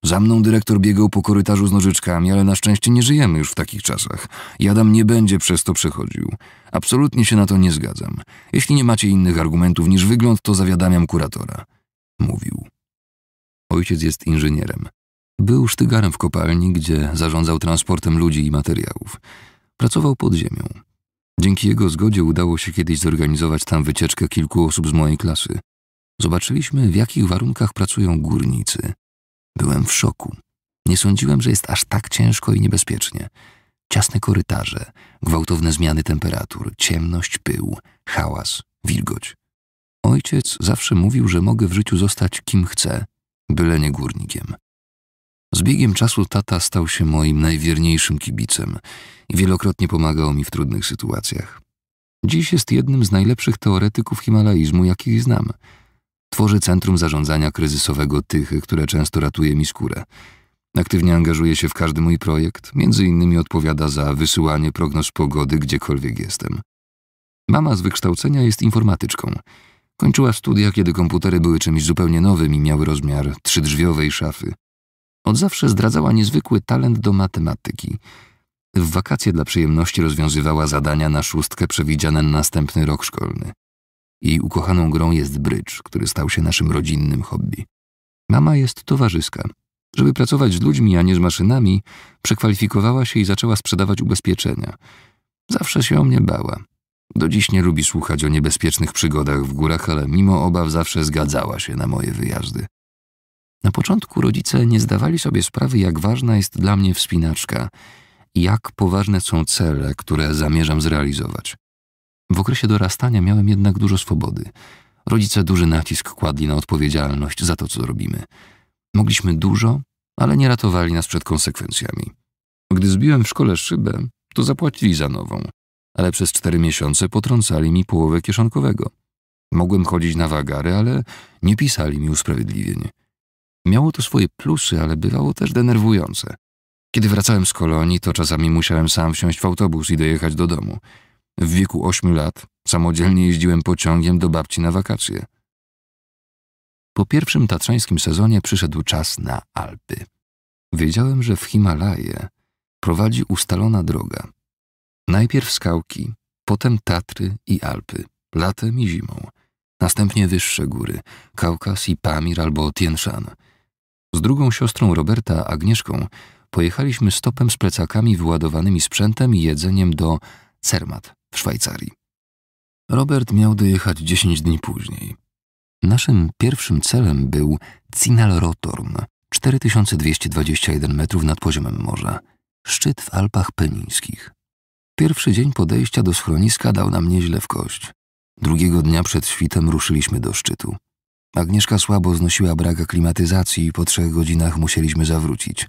Za mną dyrektor biegał po korytarzu z nożyczkami, ale na szczęście nie żyjemy już w takich czasach. Jadam nie będzie przez to przechodził. Absolutnie się na to nie zgadzam. Jeśli nie macie innych argumentów niż wygląd, to zawiadamiam kuratora mówił. Ojciec jest inżynierem. Był sztygarem w kopalni, gdzie zarządzał transportem ludzi i materiałów. Pracował pod ziemią. Dzięki jego zgodzie udało się kiedyś zorganizować tam wycieczkę kilku osób z mojej klasy. Zobaczyliśmy, w jakich warunkach pracują górnicy. Byłem w szoku. Nie sądziłem, że jest aż tak ciężko i niebezpiecznie. Ciasne korytarze, gwałtowne zmiany temperatur, ciemność, pył, hałas, wilgoć. Ojciec zawsze mówił, że mogę w życiu zostać kim chcę, byle nie górnikiem. Z biegiem czasu tata stał się moim najwierniejszym kibicem i wielokrotnie pomagał mi w trudnych sytuacjach. Dziś jest jednym z najlepszych teoretyków himalaizmu, jakich znam. Tworzy Centrum Zarządzania Kryzysowego Tychy, które często ratuje mi skórę. Aktywnie angażuje się w każdy mój projekt, między innymi odpowiada za wysyłanie prognoz pogody gdziekolwiek jestem. Mama z wykształcenia jest informatyczką – Kończyła studia, kiedy komputery były czymś zupełnie nowym i miały rozmiar trzydrzwiowej szafy. Od zawsze zdradzała niezwykły talent do matematyki. W wakacje dla przyjemności rozwiązywała zadania na szóstkę przewidziane na następny rok szkolny. Jej ukochaną grą jest brydż, który stał się naszym rodzinnym hobby. Mama jest towarzyska. Żeby pracować z ludźmi, a nie z maszynami, przekwalifikowała się i zaczęła sprzedawać ubezpieczenia. Zawsze się o mnie bała. Do dziś nie lubi słuchać o niebezpiecznych przygodach w górach, ale mimo obaw zawsze zgadzała się na moje wyjazdy. Na początku rodzice nie zdawali sobie sprawy, jak ważna jest dla mnie wspinaczka i jak poważne są cele, które zamierzam zrealizować. W okresie dorastania miałem jednak dużo swobody. Rodzice duży nacisk kładli na odpowiedzialność za to, co robimy. Mogliśmy dużo, ale nie ratowali nas przed konsekwencjami. Gdy zbiłem w szkole szybę, to zapłacili za nową ale przez cztery miesiące potrącali mi połowę kieszonkowego. Mogłem chodzić na wagary, ale nie pisali mi usprawiedliwień. Miało to swoje plusy, ale bywało też denerwujące. Kiedy wracałem z kolonii, to czasami musiałem sam wsiąść w autobus i dojechać do domu. W wieku ośmiu lat samodzielnie jeździłem pociągiem do babci na wakacje. Po pierwszym tatrzańskim sezonie przyszedł czas na Alpy. Wiedziałem, że w Himalaje prowadzi ustalona droga. Najpierw skałki, potem Tatry i Alpy, latem i zimą. Następnie wyższe góry, Kaukaz i Pamir albo Tien Shan. Z drugą siostrą Roberta, Agnieszką, pojechaliśmy stopem z plecakami wyładowanymi sprzętem i jedzeniem do Cermat w Szwajcarii. Robert miał dojechać 10 dni później. Naszym pierwszym celem był Cinalrotorn, 4221 metrów nad poziomem morza, szczyt w Alpach Penińskich. Pierwszy dzień podejścia do schroniska dał nam nieźle w kość. Drugiego dnia przed świtem ruszyliśmy do szczytu. Agnieszka słabo znosiła brak aklimatyzacji i po trzech godzinach musieliśmy zawrócić.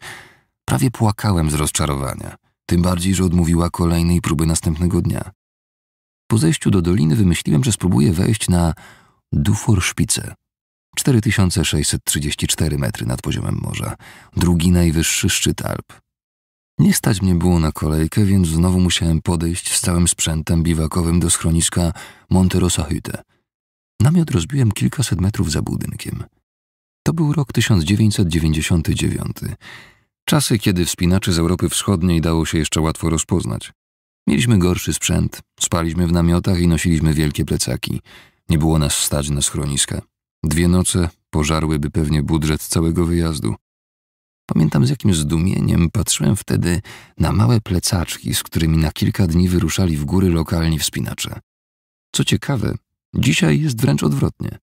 Prawie płakałem z rozczarowania, tym bardziej, że odmówiła kolejnej próby następnego dnia. Po zejściu do doliny wymyśliłem, że spróbuję wejść na Duforszpice, 4634 metry nad poziomem morza, drugi najwyższy szczyt Alp. Nie stać mnie było na kolejkę, więc znowu musiałem podejść z całym sprzętem biwakowym do schroniska Monterosa Hütte. Namiot rozbiłem kilkaset metrów za budynkiem. To był rok 1999. Czasy, kiedy wspinaczy z Europy Wschodniej dało się jeszcze łatwo rozpoznać. Mieliśmy gorszy sprzęt, spaliśmy w namiotach i nosiliśmy wielkie plecaki. Nie było nas stać na schroniska. Dwie noce pożarłyby pewnie budżet całego wyjazdu. Pamiętam z jakim zdumieniem patrzyłem wtedy na małe plecaczki, z którymi na kilka dni wyruszali w góry lokalni wspinacze. Co ciekawe, dzisiaj jest wręcz odwrotnie.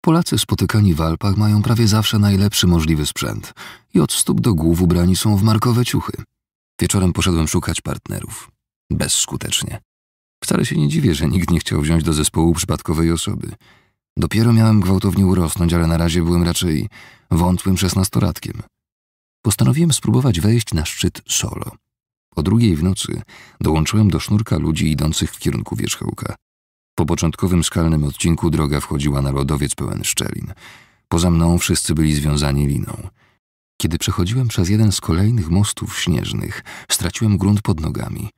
Polacy spotykani w Alpach mają prawie zawsze najlepszy możliwy sprzęt i od stóp do głów ubrani są w markowe ciuchy. Wieczorem poszedłem szukać partnerów. Bezskutecznie. Wcale się nie dziwię, że nikt nie chciał wziąć do zespołu przypadkowej osoby. Dopiero miałem gwałtownie urosnąć, ale na razie byłem raczej wątłym szesnastolatkiem. Postanowiłem spróbować wejść na szczyt solo. O drugiej w nocy dołączyłem do sznurka ludzi idących w kierunku wierzchołka. Po początkowym skalnym odcinku droga wchodziła na lodowiec pełen szczelin. Poza mną wszyscy byli związani liną. Kiedy przechodziłem przez jeden z kolejnych mostów śnieżnych, straciłem grunt pod nogami.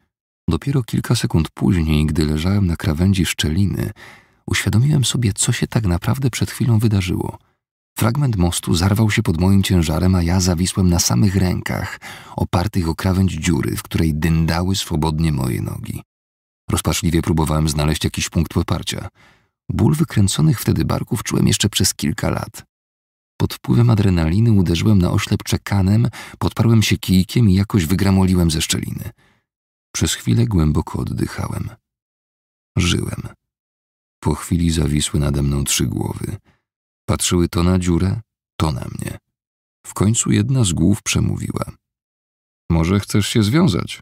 Dopiero kilka sekund później, gdy leżałem na krawędzi szczeliny, uświadomiłem sobie, co się tak naprawdę przed chwilą wydarzyło. Fragment mostu zarwał się pod moim ciężarem, a ja zawisłem na samych rękach, opartych o krawędź dziury, w której dyndały swobodnie moje nogi. Rozpaczliwie próbowałem znaleźć jakiś punkt poparcia. Ból wykręconych wtedy barków czułem jeszcze przez kilka lat. Pod wpływem adrenaliny uderzyłem na oślep czekanem, podparłem się kijkiem i jakoś wygramoliłem ze szczeliny. Przez chwilę głęboko oddychałem. Żyłem. Po chwili zawisły nade mną trzy głowy. Patrzyły to na dziurę, to na mnie. W końcu jedna z głów przemówiła. Może chcesz się związać?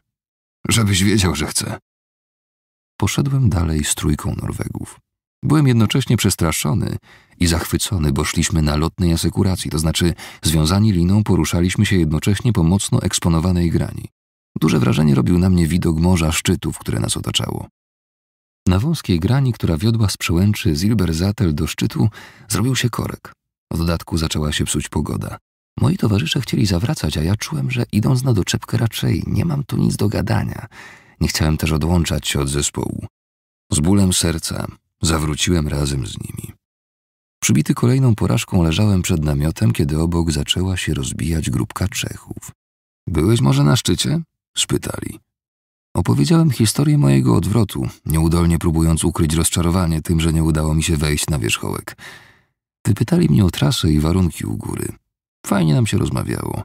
Żebyś wiedział, że chcę. Poszedłem dalej z trójką Norwegów. Byłem jednocześnie przestraszony i zachwycony, bo szliśmy na lotnej asekuracji, to znaczy związani liną poruszaliśmy się jednocześnie po mocno eksponowanej grani. Duże wrażenie robił na mnie widok morza szczytów, które nas otaczało. Na wąskiej grani, która wiodła z przełęczy Zilberzatel do szczytu, zrobił się korek. W dodatku zaczęła się psuć pogoda. Moi towarzysze chcieli zawracać, a ja czułem, że idąc na doczepkę raczej nie mam tu nic do gadania. Nie chciałem też odłączać się od zespołu. Z bólem serca zawróciłem razem z nimi. Przybity kolejną porażką leżałem przed namiotem, kiedy obok zaczęła się rozbijać grupka Czechów. Byłeś może na szczycie? spytali. Opowiedziałem historię mojego odwrotu, nieudolnie próbując ukryć rozczarowanie tym, że nie udało mi się wejść na wierzchołek. Wypytali mnie o trasę i warunki u góry. Fajnie nam się rozmawiało.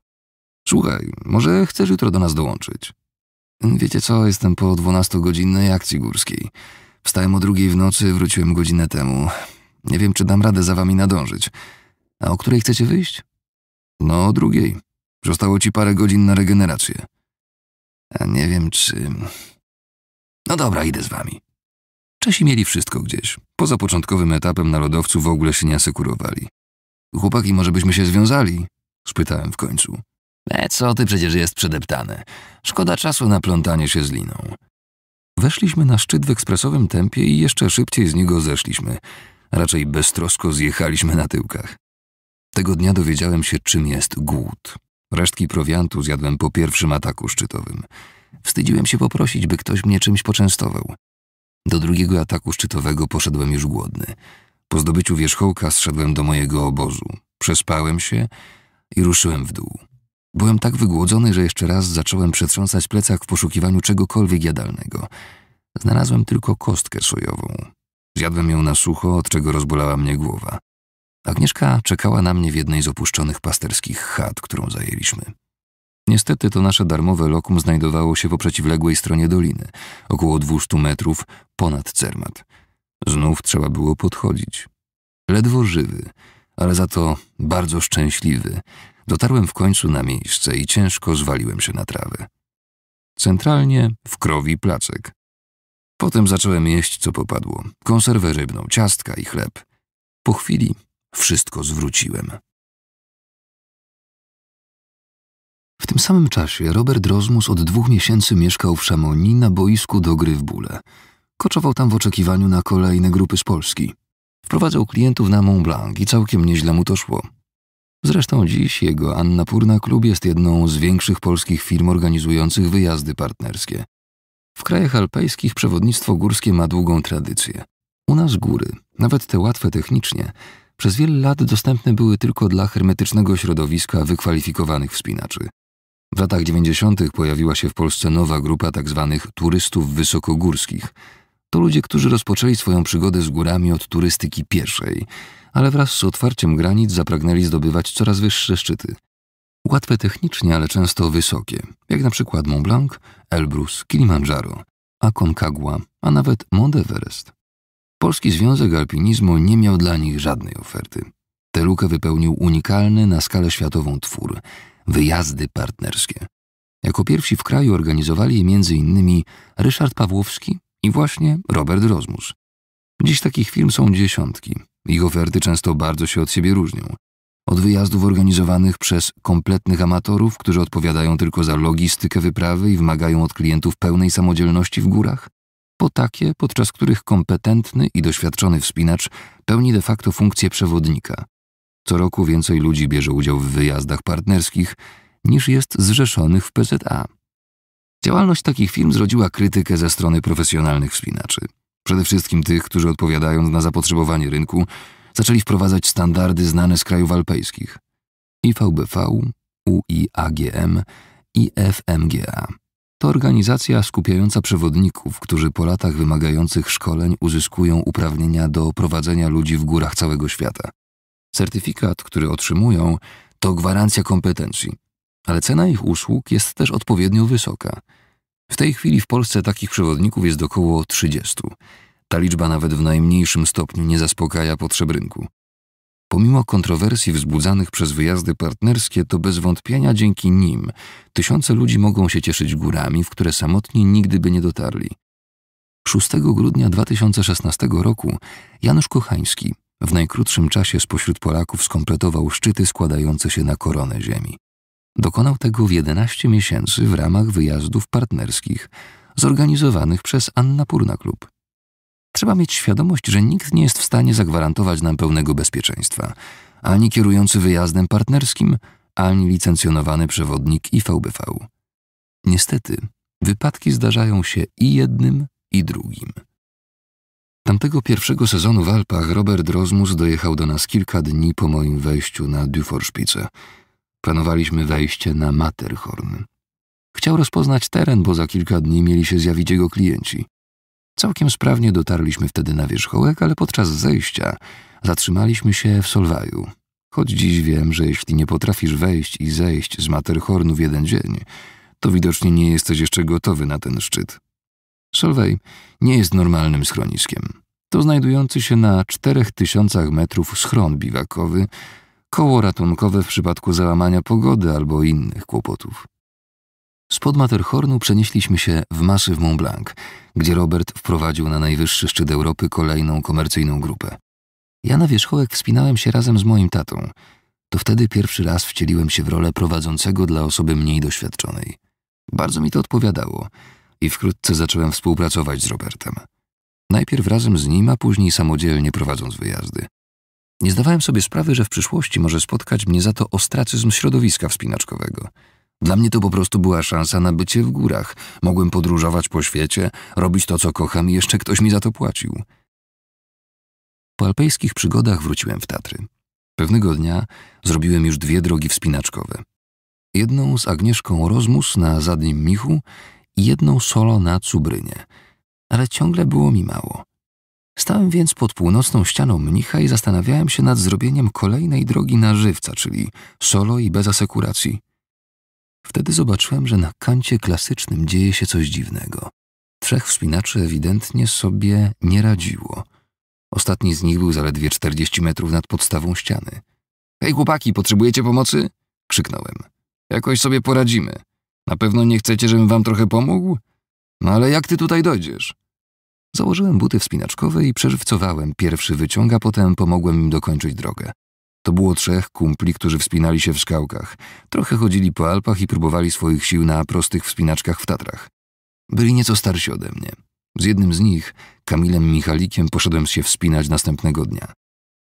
Słuchaj, może chcesz jutro do nas dołączyć? Wiecie co, jestem po dwunastogodzinnej akcji górskiej. Wstałem o drugiej w nocy, wróciłem godzinę temu. Nie wiem, czy dam radę za wami nadążyć. A o której chcecie wyjść? No, o drugiej. Zostało ci parę godzin na regenerację. A nie wiem, czy... No dobra, idę z wami. Czesi mieli wszystko gdzieś. Poza początkowym etapem na lodowcu w ogóle się nie asekurowali. Chłopaki, może byśmy się związali? Spytałem w końcu. E, co ty, przecież jest przedeptane. Szkoda czasu na plątanie się z liną. Weszliśmy na szczyt w ekspresowym tempie i jeszcze szybciej z niego zeszliśmy. Raczej beztrosko zjechaliśmy na tyłkach. Tego dnia dowiedziałem się, czym jest głód. Resztki prowiantu zjadłem po pierwszym ataku szczytowym. Wstydziłem się poprosić, by ktoś mnie czymś poczęstował. Do drugiego ataku szczytowego poszedłem już głodny. Po zdobyciu wierzchołka zszedłem do mojego obozu. Przespałem się i ruszyłem w dół. Byłem tak wygłodzony, że jeszcze raz zacząłem przetrząsać plecak w poszukiwaniu czegokolwiek jadalnego. Znalazłem tylko kostkę sojową. Zjadłem ją na sucho, od czego rozbolała mnie głowa. Agnieszka czekała na mnie w jednej z opuszczonych pasterskich chat, którą zajęliśmy. Niestety to nasze darmowe lokum znajdowało się po przeciwległej stronie doliny, około 200 metrów ponad Cermat. Znów trzeba było podchodzić. Ledwo żywy, ale za to bardzo szczęśliwy, dotarłem w końcu na miejsce i ciężko zwaliłem się na trawę. Centralnie w krowi placek. Potem zacząłem jeść, co popadło: konserwę rybną, ciastka i chleb. Po chwili wszystko zwróciłem. W tym samym czasie Robert Rozmus od dwóch miesięcy mieszkał w Szamonii na boisku do gry w bóle. Koczował tam w oczekiwaniu na kolejne grupy z Polski. Wprowadzał klientów na Mont Blanc i całkiem nieźle mu to szło. Zresztą dziś jego Anna Purna Klub jest jedną z większych polskich firm organizujących wyjazdy partnerskie. W krajach alpejskich przewodnictwo górskie ma długą tradycję. U nas góry, nawet te łatwe technicznie, przez wiele lat dostępne były tylko dla hermetycznego środowiska wykwalifikowanych wspinaczy. W latach 90. pojawiła się w Polsce nowa grupa tzw. Tak turystów wysokogórskich. To ludzie, którzy rozpoczęli swoją przygodę z górami od turystyki pieszej, ale wraz z otwarciem granic zapragnęli zdobywać coraz wyższe szczyty. Łatwe technicznie, ale często wysokie, jak na przykład Mont Blanc, Elbrus, Kilimandżaro, Aconcagua, a nawet Mont Everest. Polski Związek Alpinizmu nie miał dla nich żadnej oferty. Tę lukę wypełnił unikalny na skalę światową twór wyjazdy partnerskie. Jako pierwsi w kraju organizowali je m.in. Ryszard Pawłowski i właśnie Robert Rozmus. Dziś takich firm są dziesiątki. Ich oferty często bardzo się od siebie różnią. Od wyjazdów organizowanych przez kompletnych amatorów, którzy odpowiadają tylko za logistykę wyprawy i wymagają od klientów pełnej samodzielności w górach, po takie, podczas których kompetentny i doświadczony wspinacz pełni de facto funkcję przewodnika. Co roku więcej ludzi bierze udział w wyjazdach partnerskich niż jest zrzeszonych w PZA. Działalność takich firm zrodziła krytykę ze strony profesjonalnych wspinaczy. Przede wszystkim tych, którzy odpowiadając na zapotrzebowanie rynku, zaczęli wprowadzać standardy znane z krajów alpejskich. IVBV, UIAGM i FMGA. To organizacja skupiająca przewodników, którzy po latach wymagających szkoleń uzyskują uprawnienia do prowadzenia ludzi w górach całego świata. Certyfikat, który otrzymują, to gwarancja kompetencji, ale cena ich usług jest też odpowiednio wysoka. W tej chwili w Polsce takich przewodników jest około 30. Ta liczba nawet w najmniejszym stopniu nie zaspokaja potrzeb rynku. Pomimo kontrowersji wzbudzanych przez wyjazdy partnerskie, to bez wątpienia dzięki nim tysiące ludzi mogą się cieszyć górami, w które samotnie nigdy by nie dotarli. 6 grudnia 2016 roku Janusz Kochański w najkrótszym czasie spośród Polaków skompletował szczyty składające się na koronę Ziemi. Dokonał tego w 11 miesięcy w ramach wyjazdów partnerskich zorganizowanych przez Anna Purna Klub. Trzeba mieć świadomość, że nikt nie jest w stanie zagwarantować nam pełnego bezpieczeństwa, ani kierujący wyjazdem partnerskim, ani licencjonowany przewodnik IVBV. Niestety, wypadki zdarzają się i jednym, i drugim. Tamtego pierwszego sezonu w Alpach Robert Rozmus dojechał do nas kilka dni po moim wejściu na Duforspitze. Planowaliśmy wejście na Matterhorn. Chciał rozpoznać teren, bo za kilka dni mieli się zjawić jego klienci. Całkiem sprawnie dotarliśmy wtedy na wierzchołek, ale podczas zejścia zatrzymaliśmy się w Solwaju. Choć dziś wiem, że jeśli nie potrafisz wejść i zejść z Matterhornu w jeden dzień, to widocznie nie jesteś jeszcze gotowy na ten szczyt. Solvay nie jest normalnym schroniskiem. To znajdujący się na czterech tysiącach metrów schron biwakowy, koło ratunkowe w przypadku załamania pogody albo innych kłopotów. Spod Matterhornu przenieśliśmy się w masyw Mont Blanc, gdzie Robert wprowadził na najwyższy szczyt Europy kolejną komercyjną grupę. Ja na wierzchołek wspinałem się razem z moim tatą. To wtedy pierwszy raz wcieliłem się w rolę prowadzącego dla osoby mniej doświadczonej. Bardzo mi to odpowiadało i wkrótce zacząłem współpracować z Robertem. Najpierw razem z nim, a później samodzielnie prowadząc wyjazdy. Nie zdawałem sobie sprawy, że w przyszłości może spotkać mnie za to ostracyzm środowiska wspinaczkowego – dla mnie to po prostu była szansa na bycie w górach. Mogłem podróżować po świecie, robić to, co kocham i jeszcze ktoś mi za to płacił. Po alpejskich przygodach wróciłem w Tatry. Pewnego dnia zrobiłem już dwie drogi wspinaczkowe. Jedną z Agnieszką Rozmus na zadnim michu i jedną solo na cubrynie. Ale ciągle było mi mało. Stałem więc pod północną ścianą mnicha i zastanawiałem się nad zrobieniem kolejnej drogi na żywca, czyli solo i bez asekuracji. Wtedy zobaczyłem, że na kancie klasycznym dzieje się coś dziwnego. Trzech wspinaczy ewidentnie sobie nie radziło. Ostatni z nich był zaledwie 40 metrów nad podstawą ściany. Hej chłopaki, potrzebujecie pomocy? krzyknąłem. Jakoś sobie poradzimy. Na pewno nie chcecie, żebym wam trochę pomógł? No ale jak ty tutaj dojdziesz? Założyłem buty wspinaczkowe i przeżywcowałem pierwszy wyciąg, a potem pomogłem im dokończyć drogę. To było trzech kumpli, którzy wspinali się w skałkach. Trochę chodzili po Alpach i próbowali swoich sił na prostych wspinaczkach w Tatrach. Byli nieco starsi ode mnie. Z jednym z nich, Kamilem Michalikiem, poszedłem się wspinać następnego dnia.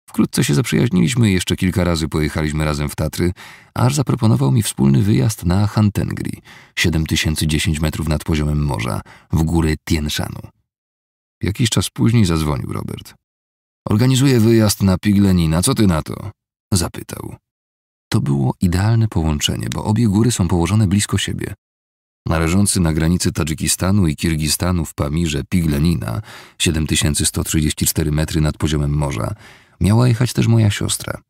Wkrótce się zaprzyjaźniliśmy i jeszcze kilka razy pojechaliśmy razem w Tatry, aż zaproponował mi wspólny wyjazd na Hantengri, 7010 metrów nad poziomem morza, w góry Tien Jakiś czas później zadzwonił Robert. Organizuję wyjazd na Piglenina, co ty na to? Zapytał. To było idealne połączenie, bo obie góry są położone blisko siebie. Należący na granicy Tadżykistanu i Kirgistanu w Pamirze Piglenina, 7134 metry nad poziomem morza, miała jechać też moja siostra.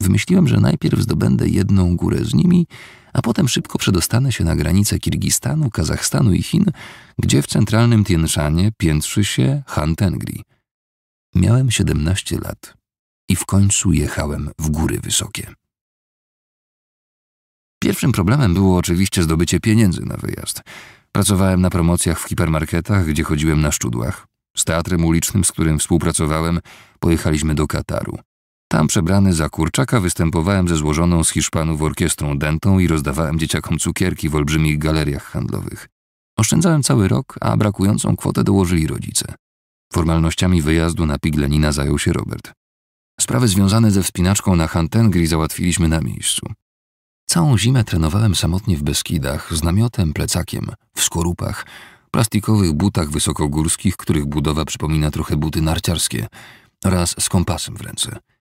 Wymyśliłem, że najpierw zdobędę jedną górę z nimi, a potem szybko przedostanę się na granicę Kirgistanu, Kazachstanu i Chin, gdzie w centralnym Tienszanie piętrzy się Han Tengri. Miałem 17 lat i w końcu jechałem w góry wysokie. Pierwszym problemem było oczywiście zdobycie pieniędzy na wyjazd. Pracowałem na promocjach w hipermarketach, gdzie chodziłem na szczudłach. Z teatrem ulicznym, z którym współpracowałem, pojechaliśmy do Kataru. Tam przebrany za kurczaka występowałem ze złożoną z Hiszpanów orkiestrą dentą i rozdawałem dzieciakom cukierki w olbrzymich galeriach handlowych. Oszczędzałem cały rok, a brakującą kwotę dołożyli rodzice. Formalnościami wyjazdu na Piglenina zajął się Robert. Sprawy związane ze wspinaczką na Hantengri załatwiliśmy na miejscu. Całą zimę trenowałem samotnie w Beskidach, z namiotem, plecakiem, w skorupach, plastikowych butach wysokogórskich, których budowa przypomina trochę buty narciarskie, oraz z kompasem w ręce –